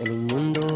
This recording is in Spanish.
en un mundo